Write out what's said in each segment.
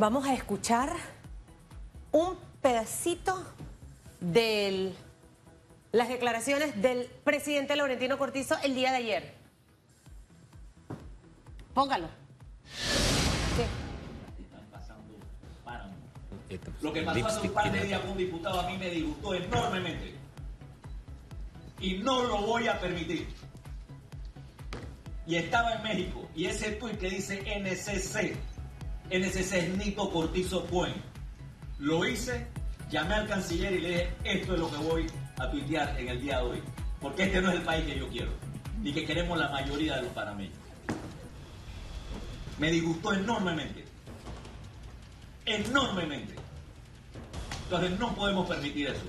Vamos a escuchar un pedacito de las declaraciones del presidente Laurentino Cortizo el día de ayer. Póngalo. Lo que pasó hace un par de días con un diputado a mí me disgustó enormemente. Y no lo voy a permitir. Y estaba en México. Y ese tuit que dice NCC. NCC es Nito Cortizo Point. Lo hice, llamé al canciller y le dije, esto es lo que voy a tuitear en el día de hoy. Porque este no es el país que yo quiero. Ni que queremos la mayoría de los panameños. Me disgustó enormemente. Enormemente. Entonces no podemos permitir eso.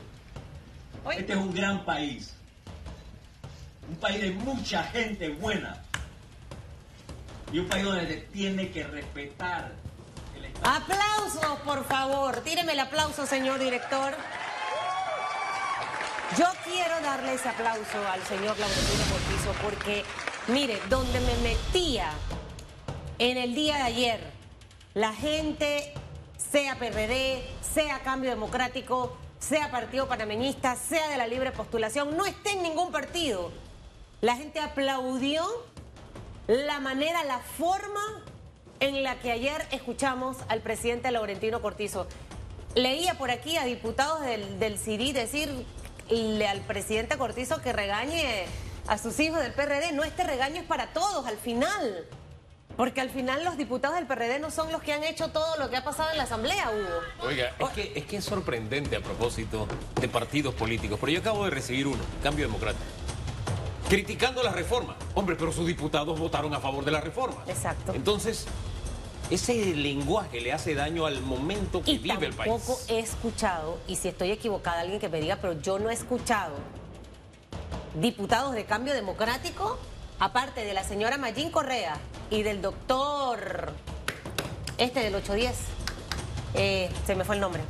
Este es un gran país. Un país de mucha gente buena. Y un país donde se tiene que respetar. Aplausos, por favor. Tíreme el aplauso, señor director. Yo quiero darle ese aplauso al señor Laurentino Cortizo porque, mire, donde me metía en el día de ayer, la gente, sea PRD, sea Cambio Democrático, sea Partido Panameñista, sea de la libre postulación, no esté en ningún partido. La gente aplaudió la manera, la forma en la que ayer escuchamos al presidente Laurentino Cortizo. Leía por aquí a diputados del, del CD decirle al presidente Cortizo que regañe a sus hijos del PRD. No, este regaño es para todos al final. Porque al final los diputados del PRD no son los que han hecho todo lo que ha pasado en la Asamblea, Hugo. Oiga, es que, es que es sorprendente a propósito de partidos políticos, pero yo acabo de recibir uno, Cambio Democrático criticando la reforma. Hombre, pero sus diputados votaron a favor de la reforma. Exacto. Entonces, ese lenguaje le hace daño al momento que y vive el país. Tampoco he escuchado, y si estoy equivocada, alguien que me diga, pero yo no he escuchado diputados de cambio democrático, aparte de la señora Mayín Correa y del doctor, este del 810, eh, se me fue el nombre.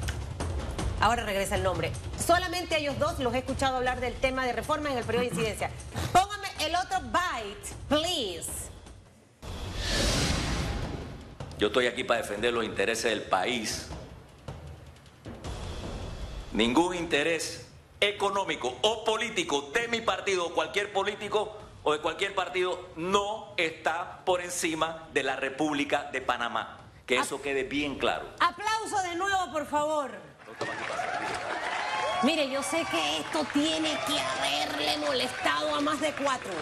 Ahora regresa el nombre. Solamente a ellos dos los he escuchado hablar del tema de reforma en el periodo de incidencia. Póngame el otro bite, please. Yo estoy aquí para defender los intereses del país. Ningún interés económico o político de mi partido o cualquier político o de cualquier partido no está por encima de la República de Panamá. Que eso quede bien claro. Aplauso de nuevo, por favor. Mire, yo sé que esto tiene que haberle molestado a más de cuatro.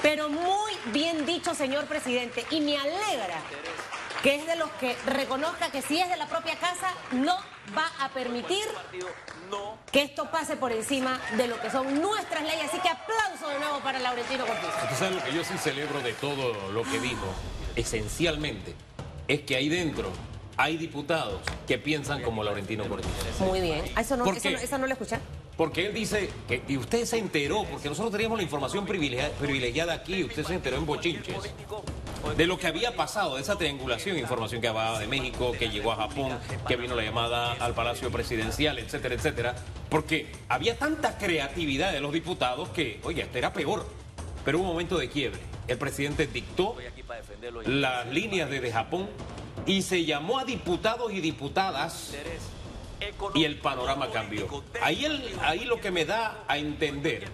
Pero muy bien dicho, señor presidente, y me alegra que es de los que reconozca que si es de la propia casa, no va a permitir que esto pase por encima de lo que son nuestras leyes. Así que aplauso de nuevo para Laurentino Cortés. Usted sabe lo que yo sí celebro de todo lo que dijo, esencialmente, es que ahí dentro hay diputados que piensan como Laurentino Cortés. Muy bien. Ah, Eso no, ¿Por eso no, eso no lo escuché. Porque él dice que, y usted se enteró, porque nosotros teníamos la información privilegiada, privilegiada aquí, usted se enteró en Bochinches, de lo que había pasado, de esa triangulación, información que hablaba de México, que llegó a Japón, que vino la llamada al Palacio Presidencial, etcétera, etcétera, porque había tanta creatividad de los diputados que, oye, este era peor, pero hubo un momento de quiebre. El presidente dictó las líneas desde Japón y se llamó a diputados y diputadas y el panorama cambió. Ahí, el, ahí lo que me da a entender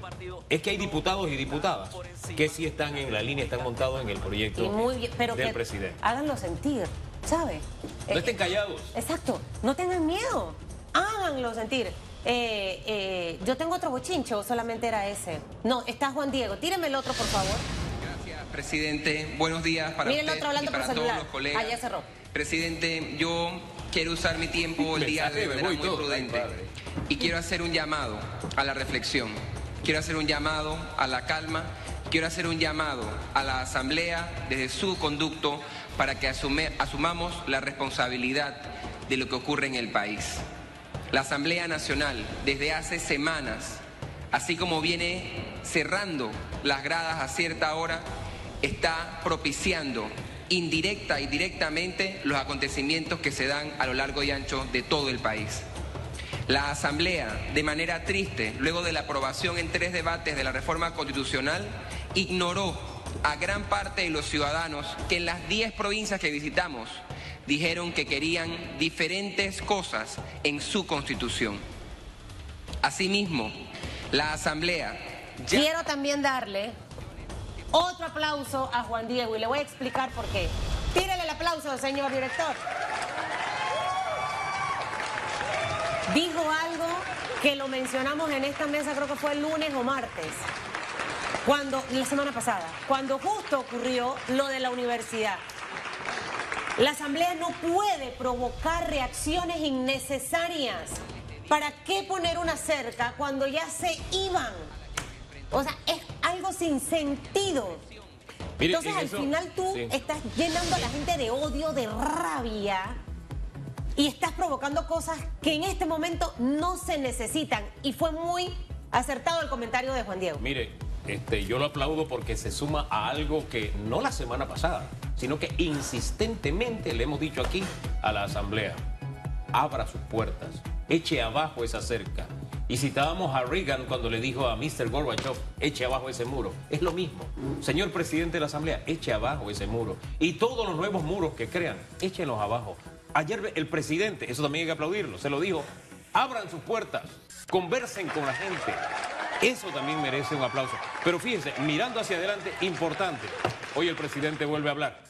es que hay diputados y diputadas que sí están en la línea, están montados en el proyecto Y muy bien, pero del que presidente. háganlo sentir, ¿sabe? No Eh, estén callados. Exacto, no tengan miedo, háganlo sentir. Eh, eh, yo tengo otro bochincho, solamente era ese. No, está Juan Diego, tíreme el otro, por favor. Gracias, presidente. Buenos días para Mire el usted otro hablando y para por todos los colegas. Ah, ya cerró. Presidente, yo quiero usar mi tiempo el día de hoy de manera muy prudente y quiero hacer un llamado a la reflexión. Quiero hacer un llamado a la calma. Quiero hacer un llamado a la Asamblea desde su conducto para que asume- asumamos la responsabilidad de lo que ocurre en el país. La Asamblea Nacional desde hace semanas, así como viene cerrando las gradas a cierta hora, está propiciando indirecta y directamente los acontecimientos que se dan a lo largo y ancho de todo el país. La Asamblea, de manera triste, luego de la aprobación en tres debates de la reforma constitucional, ignoró a gran parte de los ciudadanos que en las 10 provincias que visitamos dijeron que querían diferentes cosas en su constitución. Asimismo, la Asamblea. Quiero también darle otro aplauso a Juan Diego y le voy a explicar por qué. Tírele el aplauso, señor director. Dijo algo que lo mencionamos en esta mesa, creo que fue el lunes o martes, cuando, la semana pasada, cuando justo ocurrió lo de la universidad. La Asamblea no puede provocar reacciones innecesarias. ¿Para qué poner una cerca cuando ya se iban? O sea, es algo sin sentido. Mire, Entonces en al eso- final tú sí. estás llenando a la gente de odio, de rabia y estás provocando cosas que en este momento no se necesitan. Y fue muy acertado el comentario de Juan Diego. Mire, este, yo lo aplaudo porque se suma a algo que no la semana pasada, sino que insistentemente le hemos dicho aquí a la Asamblea. Abra sus puertas, eche abajo esa cerca. Y citábamos a Reagan cuando le dijo a Mr. Gorbachev, eche abajo ese muro. Es lo mismo. Señor presidente de la Asamblea, eche abajo ese muro. Y todos los nuevos muros que crean, échenlos abajo. Ayer el presidente, eso también hay que aplaudirlo, se lo dijo, abran sus puertas, conversen con la gente. Eso también merece un aplauso. Pero fíjense, mirando hacia adelante, importante. Hoy el presidente vuelve a hablar.